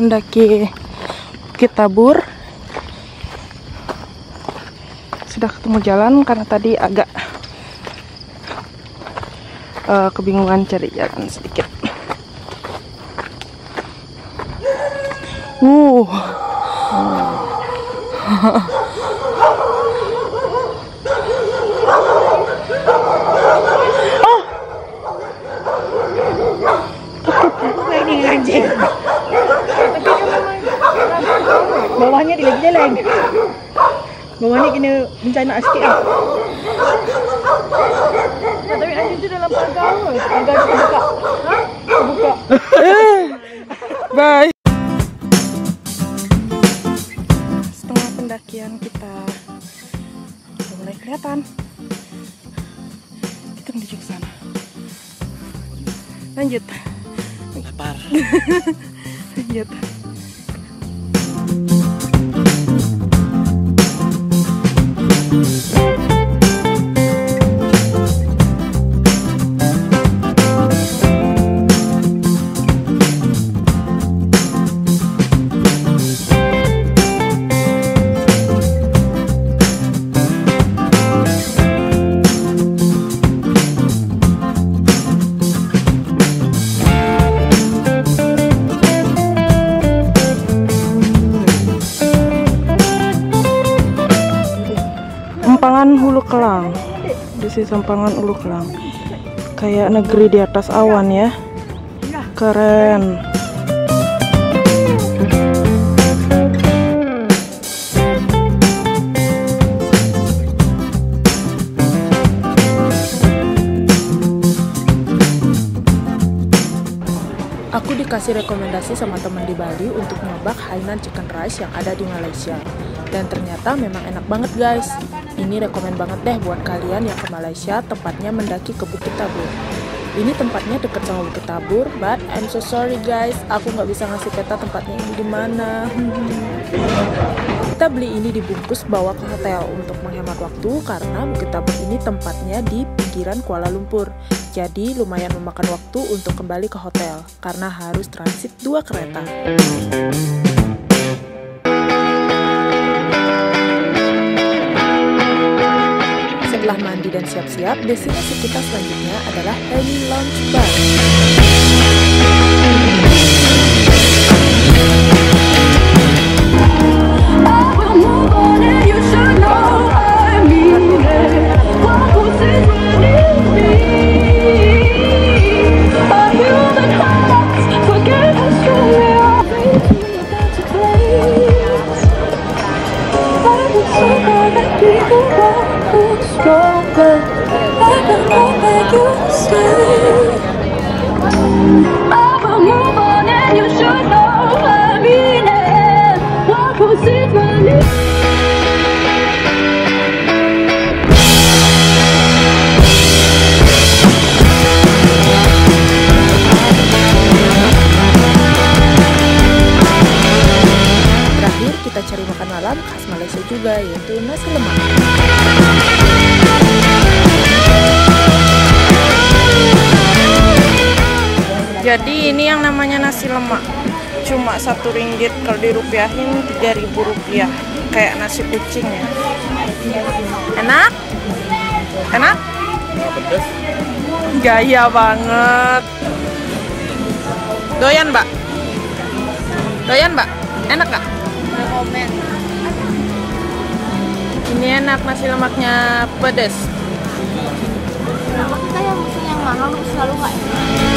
mendaki Bukit Tabur. Sudah ketemu jalan karena tadi agak uh, kebingungan cari jalan sedikit. Uh. ini anjing bawahnya dileng-jeleng bawahnya kena bencana sikit ah. Ya, tapi anjing tu dalam pagar pagar tu terbuka ha? terbuka Bye. Setengah pendakian kita udah mulai kelihatan. Kita menuju ke sana. Lanjut. Lapar. Lanjut. Sempangan Hulu Kelang. Di sini Sempangan Hulu Kelang. Kayak negeri di atas awan ya. Keren. Aku dikasih rekomendasi sama teman di Bali untuk nyoba Hainan Chicken Rice yang ada di Malaysia. Dan ternyata memang enak banget guys. Ini rekomen banget deh buat kalian yang ke Malaysia, tempatnya mendaki ke Bukit Tabur. Ini tempatnya deket sama Bukit Tabur, but I'm so sorry guys, aku nggak bisa ngasih peta tempatnya ini di mana. Kita beli ini dibungkus bawa ke hotel untuk menghemat waktu karena Bukit Tabur ini tempatnya di pinggiran Kuala Lumpur. Jadi lumayan memakan waktu untuk kembali ke hotel karena harus transit dua kereta. Setelah mandi dan siap-siap, destinasi kita selanjutnya adalah Heli Lounge Bar. Terakhir kita cari makan malam khas Malaysia juga yaitu ini yang namanya nasi lemak. Cuma satu ringgit kalau dirupiahin tiga ribu rupiah. Kayak nasi kucing ya. Enak? Enak? Gaya banget. Doyan mbak? Doyan mbak? Enak nggak? Ini enak nasi lemaknya pedes. kita yang yang mahal selalu nggak